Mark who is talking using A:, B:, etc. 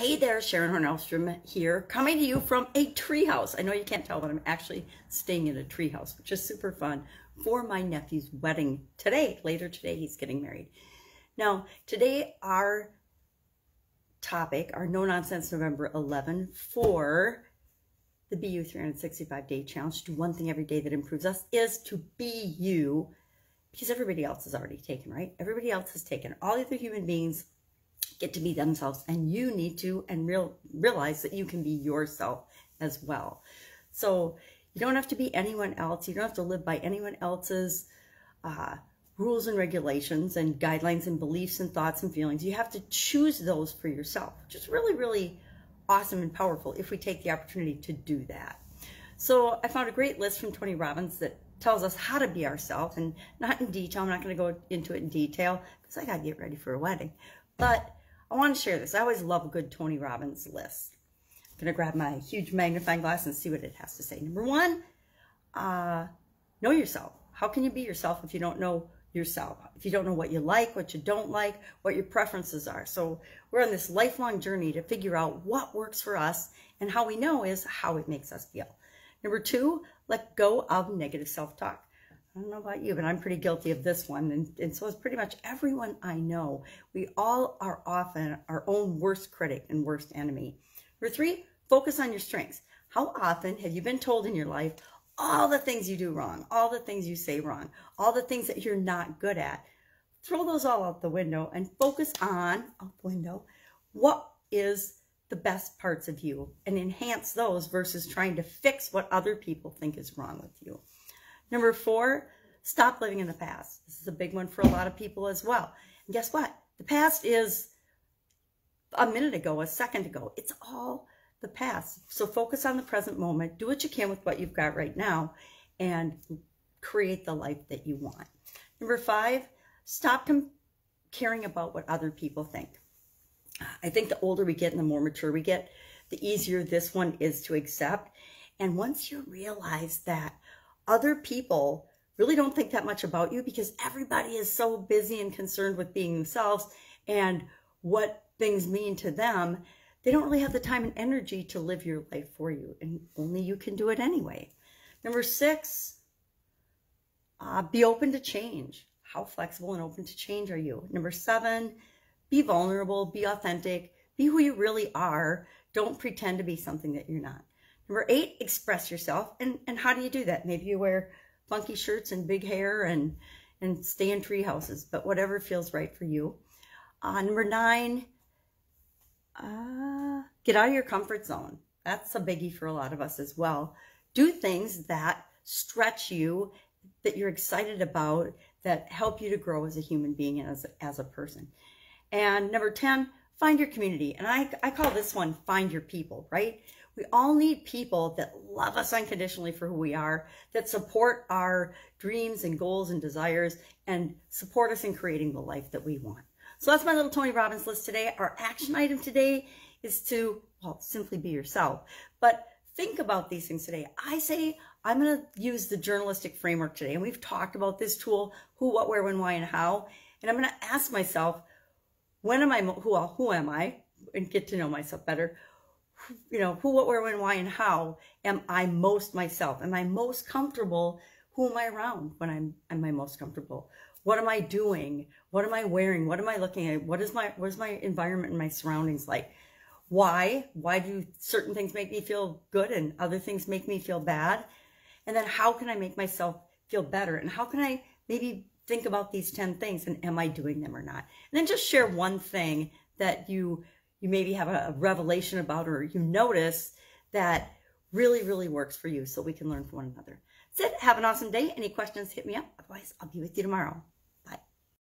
A: Hey there, Sharon Horne-Ellstrom here, coming to you from a treehouse. I know you can't tell, but I'm actually staying in a treehouse, which is super fun for my nephew's wedding today. Later today, he's getting married. Now, today, our topic, our No Nonsense November 11 for the Be You 365 Day Challenge, to do one thing every day that improves us, is to be you because everybody else is already taken, right? Everybody else is taken. All the other human beings get to be themselves and you need to and real realize that you can be yourself as well. So you don't have to be anyone else. You don't have to live by anyone else's uh, rules and regulations and guidelines and beliefs and thoughts and feelings. You have to choose those for yourself, which is really, really awesome and powerful if we take the opportunity to do that. So I found a great list from Tony Robbins that tells us how to be ourselves and not in detail. I'm not going to go into it in detail because I got to get ready for a wedding. But I want to share this. I always love a good Tony Robbins list. I'm going to grab my huge magnifying glass and see what it has to say. Number one, uh, know yourself. How can you be yourself if you don't know yourself? If you don't know what you like, what you don't like, what your preferences are. So we're on this lifelong journey to figure out what works for us and how we know is how it makes us feel. Number two, let go of negative self-talk. I don't know about you, but I'm pretty guilty of this one. And, and so is pretty much everyone I know. We all are often our own worst critic and worst enemy. Number three, focus on your strengths. How often have you been told in your life all the things you do wrong, all the things you say wrong, all the things that you're not good at? Throw those all out the window and focus on, out the window, what is the best parts of you and enhance those versus trying to fix what other people think is wrong with you. Number four, stop living in the past. This is a big one for a lot of people as well. And guess what? The past is a minute ago, a second ago. It's all the past. So focus on the present moment. Do what you can with what you've got right now and create the life that you want. Number five, stop caring about what other people think. I think the older we get and the more mature we get, the easier this one is to accept. And once you realize that other people really don't think that much about you because everybody is so busy and concerned with being themselves and what things mean to them. They don't really have the time and energy to live your life for you, and only you can do it anyway. Number six, uh, be open to change. How flexible and open to change are you? Number seven, be vulnerable, be authentic, be who you really are. Don't pretend to be something that you're not. Number eight, express yourself. And, and how do you do that? Maybe you wear funky shirts and big hair and, and stay in tree houses, but whatever feels right for you. Uh, number nine, uh, get out of your comfort zone. That's a biggie for a lot of us as well. Do things that stretch you, that you're excited about, that help you to grow as a human being and as, as a person. And number 10, find your community. And I, I call this one find your people, right? We all need people that love us unconditionally for who we are, that support our dreams and goals and desires, and support us in creating the life that we want. So that's my little Tony Robbins list today. Our action item today is to, well, simply be yourself. But think about these things today. I say I'm going to use the journalistic framework today. And we've talked about this tool, who, what, where, when, why, and how. And I'm going to ask myself, when am I, who, who am I? And get to know myself better you know, who, what, where, when, why, and how am I most myself? Am I most comfortable? Who am I around when I'm, am I most comfortable? What am I doing? What am I wearing? What am I looking at? What is my, what is my environment and my surroundings like? Why? Why do certain things make me feel good and other things make me feel bad? And then how can I make myself feel better? And how can I maybe think about these 10 things and am I doing them or not? And then just share one thing that you you maybe have a, revelation about or you notice that really, really works for you so we can learn from one another. That's it. Have an awesome day. Any questions, hit me up. Otherwise, I'll be with you tomorrow.